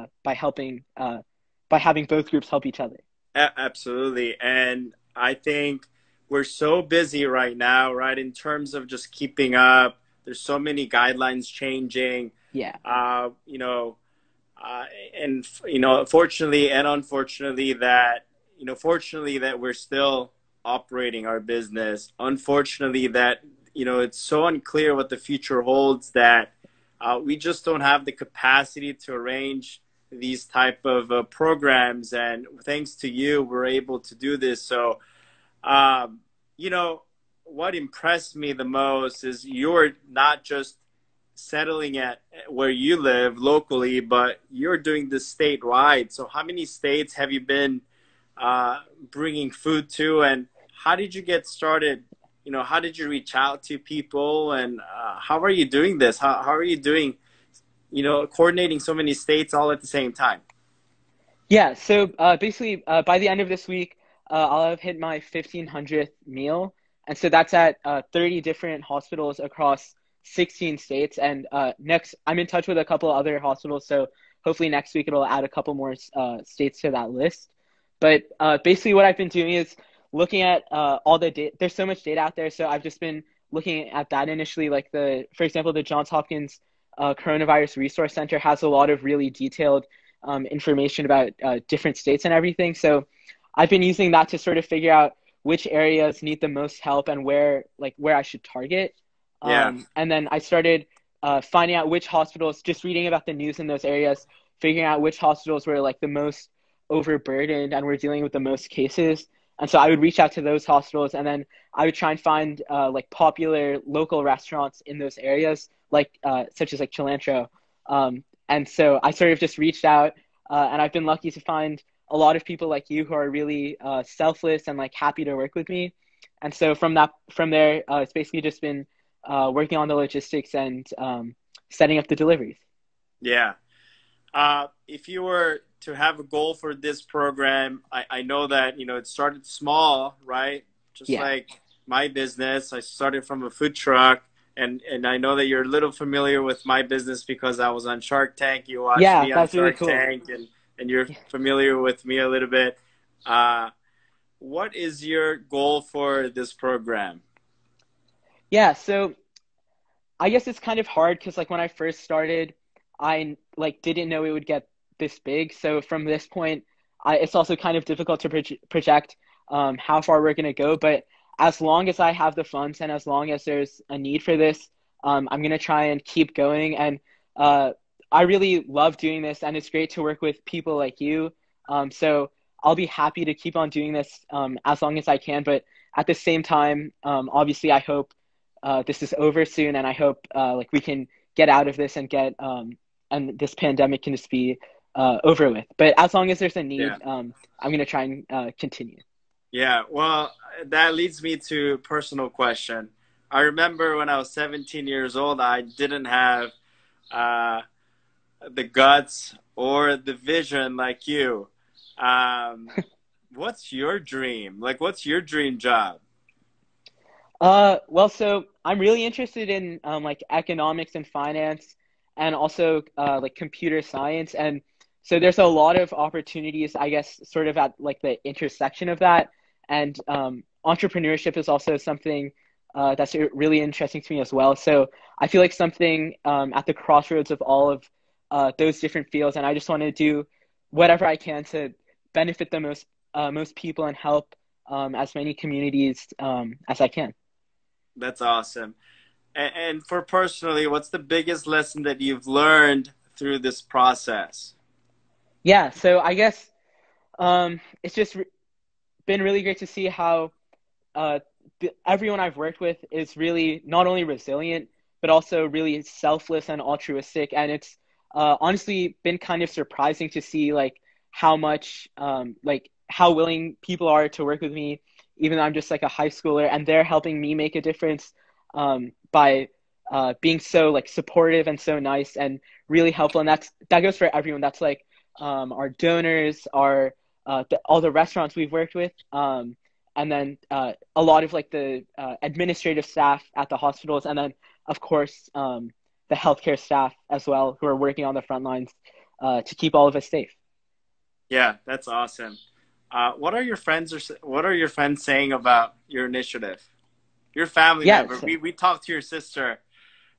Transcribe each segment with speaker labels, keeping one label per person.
Speaker 1: uh, by helping uh, by having both groups help each other.
Speaker 2: Absolutely, and I think we're so busy right now, right? In terms of just keeping up, there's so many guidelines changing.
Speaker 1: Yeah.
Speaker 2: Uh, you know, uh, and you know, fortunately and unfortunately, that you know, fortunately that we're still operating our business. Unfortunately, that you know, it's so unclear what the future holds that uh, we just don't have the capacity to arrange these type of uh, programs. And thanks to you, we're able to do this. So, um, you know, what impressed me the most is you're not just settling at where you live locally, but you're doing this statewide. So, how many states have you been uh, bringing food to, and how did you get started you know, how did you reach out to people and uh, how are you doing this? How, how are you doing, you know, coordinating so many states all at the same time?
Speaker 1: Yeah, so uh, basically, uh, by the end of this week, uh, I'll have hit my 1500th meal. And so that's at uh, 30 different hospitals across 16 states. And uh, next, I'm in touch with a couple other hospitals. So hopefully next week it'll add a couple more states to that list. But basically, what I've been doing is looking at uh, all the data. There's so much data out there, so I've just been looking at that initially. Like the, for example, the Johns Hopkins uh, Coronavirus Resource Center has a lot of really detailed um, information about uh, different states and everything. So I've been using that to sort of figure out which areas need the most help and where like where I should target.
Speaker 2: Yeah. Um,
Speaker 1: and then I started uh, finding out which hospitals, just reading about the news in those areas, figuring out which hospitals were like the most overburdened and were dealing with the most cases and so I would reach out to those hospitals, and then I would try and find uh, like popular local restaurants in those areas, like uh, such as like Cilantro. Um, and so I sort of just reached out, uh, and I've been lucky to find a lot of people like you who are really uh, selfless and like happy to work with me. And so from that, from there, uh, it's basically just been uh, working on the logistics and um, setting up the deliveries.
Speaker 2: Yeah. if you were to have a goal for this program. I, I know that you know it started small, right? Just yeah. like my business, I started from a food truck, and and I know that you're a little familiar with my business because I was on Shark Tank. You watched
Speaker 1: yeah,
Speaker 2: me on Shark
Speaker 1: really cool.
Speaker 2: Tank, and and you're familiar with me a little bit. Uh, what is your goal for this program?
Speaker 1: Yeah, so I guess it's kind of hard because like when I first started, I like didn't know it would get this big. So from this point, I, it's also kind of difficult to project um, how far we're going to go. But as long as I have the funds and as long as there's a need for this, um, I'm going to try and keep going. And uh, I really love doing this, and it's great to work with people like you. Um, so I'll be happy to keep on doing this um, as long as I can. But at the same time, um, obviously, I hope uh, this is over soon, and I hope uh, like we can get out of this and get um, and this pandemic can just be uh, over with. But as long as there's a need, yeah. um, I'm gonna try and uh, continue.
Speaker 2: Yeah, well, that leads me to a personal question. I remember when I was 17 years old, I didn't have uh, the guts or the vision like you. Um, what's your dream? Like, what's your dream job?
Speaker 1: Uh, well, so I'm really interested in um, like economics and finance, and also uh, like computer science. And so there's a lot of opportunities i guess sort of at like the intersection of that and um, entrepreneurship is also something uh, that's really interesting to me as well. So i feel like something um, at the crossroads of all of uh, those different fields and i just want to do whatever i can to benefit the most uh, most people and help um, as many communities um, as i can.
Speaker 2: That's awesome. And, and for personally what's the biggest lesson that you've learned through this process?
Speaker 1: Yeah, so I guess um, it's just been really great to see how uh, everyone I've worked with is really not only resilient but also really selfless and altruistic, and it's uh, honestly been kind of surprising to see like how much um, like how willing people are to work with me, even though I'm just like a high schooler, and they're helping me make a difference um, by uh, being so like supportive and so nice and really helpful, and that's that goes for everyone. That's like um, our donors, our uh, the, all the restaurants we've worked with, um, and then uh, a lot of like the uh, administrative staff at the hospitals, and then of course um, the healthcare staff as well who are working on the front lines. uh, to keep all of us safe.
Speaker 2: Yeah, that's awesome. Uh, what are your friends or what are your friends saying about your initiative? Your family yeah, member. So, we we talked to your sister.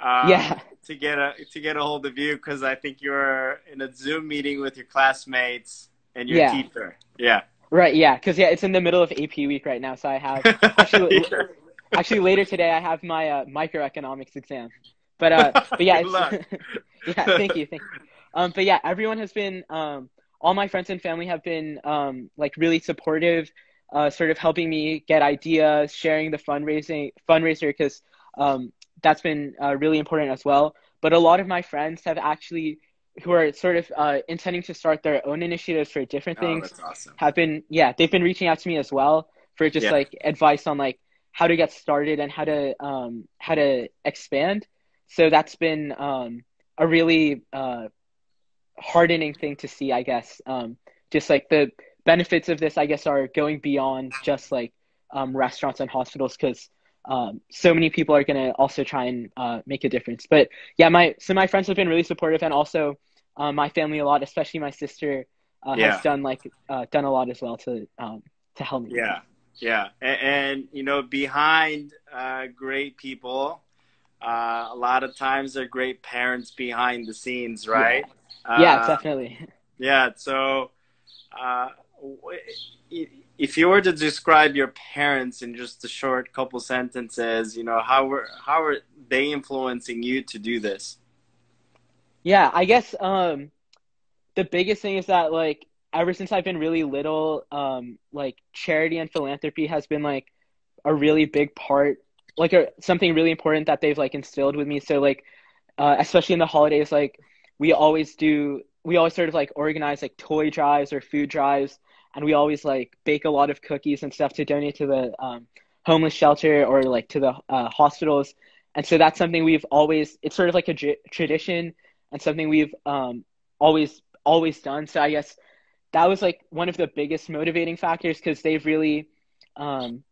Speaker 1: Uh, yeah.
Speaker 2: To get a to get a hold of you because I think you're in a Zoom meeting with your classmates and your
Speaker 1: yeah.
Speaker 2: teacher. Yeah.
Speaker 1: Right. Yeah. Because yeah, it's in the middle of AP week right now, so I have actually yeah. actually later today I have my uh, microeconomics exam. But uh, but yeah, yeah. Thank you. Thank you. Um, but yeah, everyone has been um all my friends and family have been um, like really supportive, uh, sort of helping me get ideas, sharing the fundraising fundraiser because um, that's been uh, really important as well. But a lot of my friends have actually who are sort of uh, intending to start their own initiatives for different oh, things
Speaker 2: oh, awesome.
Speaker 1: have been yeah they've been reaching out to me as well for just yeah. like advice on like how to get started and how to um, how to expand. So that's been um, a really uh, hardening thing to see, I guess. Um, just like the benefits of this, I guess, are going beyond just like um, restaurants and hospitals because um, so many people are going to also try and uh, make a difference. But yeah, my so my friends have been really supportive, and also uh, my family a lot, especially my sister uh, yeah. has done like uh, done a lot as well to um, to help me.
Speaker 2: Yeah, yeah, and, and you know, behind uh, great people, uh, a lot of times they're great parents behind the scenes, right?
Speaker 1: Yeah yeah, definitely.
Speaker 2: Yeah. So, uh, if you were to describe your parents in just a short couple sentences, you know, how were how are they influencing you to do this?
Speaker 1: Yeah, I guess um, the biggest thing is that like ever since I've been really little, um, like charity and philanthropy has been like a really big part, like a, something really important that they've like instilled with me. So like, uh, especially in the holidays, like we always do we always sort of like organize like toy drives or food drives and we always like bake a lot of cookies and stuff to donate to the um, homeless shelter or like to the uh, hospitals. And so that's something we've always it's sort of like a tradition and something we've um, always always done. So i guess that was like one of the biggest motivating factors because they've really um,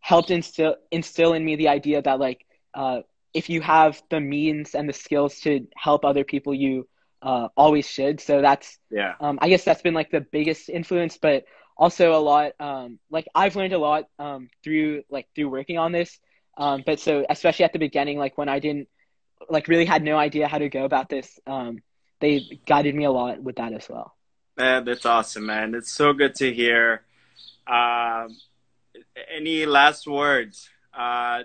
Speaker 1: helped instill instill in me the idea that like uh, if you have the means and the skills to help other people, you uh, always should. So that's
Speaker 2: yeah.
Speaker 1: Um, I guess that's been like the biggest influence, but also a lot. Um, like I've learned a lot um, through like through working on this. Um, but so especially at the beginning, like when I didn't like really had no idea how to go about this, um, they guided me a lot with that as well.
Speaker 2: Man, that's awesome, man. It's so good to hear. Um, any last words? Uh,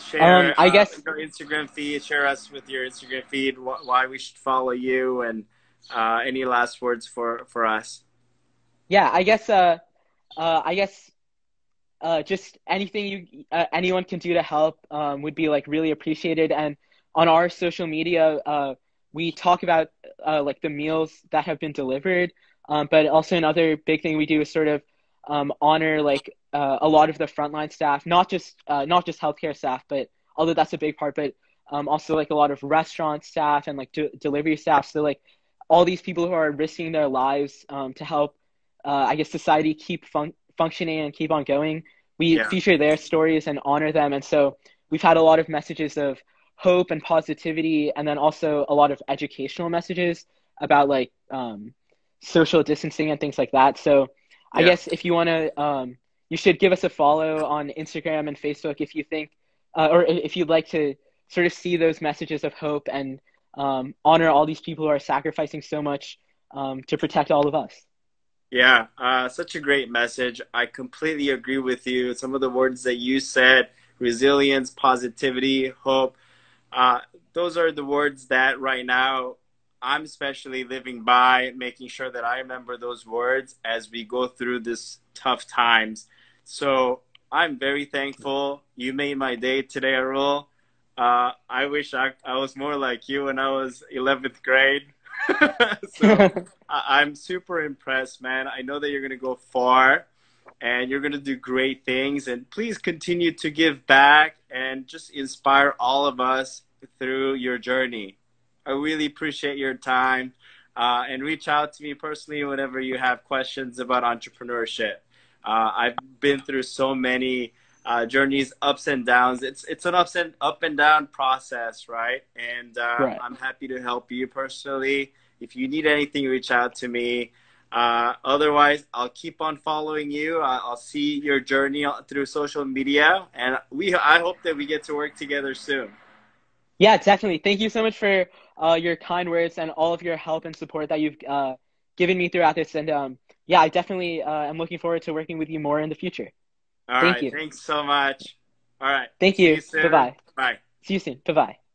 Speaker 2: share um, I uh, guess your Instagram feed. Share us with your Instagram feed. Wh- why we should follow you, and uh, any last words for for us?
Speaker 1: Yeah, I guess. Uh, uh, I guess. Uh, just anything you uh, anyone can do to help um, would be like really appreciated. And on our social media, uh, we talk about uh, like the meals that have been delivered. Um, but also another big thing we do is sort of um, honor like uh, a lot of the frontline staff, not just uh, not just healthcare staff, but although that's a big part, but um, also like a lot of restaurant staff and like de- delivery staff. So like all these people who are risking their lives um, to help, uh, I guess, society keep fun- functioning and keep on going. We yeah. feature their stories and honor them, and so we've had a lot of messages of hope and positivity, and then also a lot of educational messages about like um, social distancing and things like that. So I guess if you want to, um, you should give us a follow on Instagram and Facebook if you think, uh, or if you'd like to sort of see those messages of hope and um, honor all these people who are sacrificing so much um, to protect all of us.
Speaker 2: Yeah, uh, such a great message. I completely agree with you. Some of the words that you said resilience, positivity, hope uh, those are the words that right now I'm especially living by, making sure that I remember those words as we go through this tough times. So I'm very thankful. You made my day today, Arul. Uh, I wish I, I was more like you when I was 11th grade. so I, I'm super impressed, man. I know that you're going to go far and you're going to do great things. And please continue to give back and just inspire all of us through your journey. I really appreciate your time. Uh, and reach out to me personally whenever you have questions about entrepreneurship. Uh, I've been through so many uh, journeys, ups and downs. It's it's an ups and up and down process, right? And uh, right. I'm happy to help you personally. If you need anything, reach out to me. Uh, otherwise, I'll keep on following you. I'll see your journey through social media, and we I hope that we get to work together soon.
Speaker 1: Yeah, definitely. Thank you so much for uh, your kind words and all of your help and support that you've uh, given me throughout this. And um, yeah, I definitely uh, am looking forward to working with you more in the future.
Speaker 2: All Thank right, you. Thanks so much. All right.
Speaker 1: Thank you. you Bye bye.
Speaker 2: Bye.
Speaker 1: See you soon. Bye bye.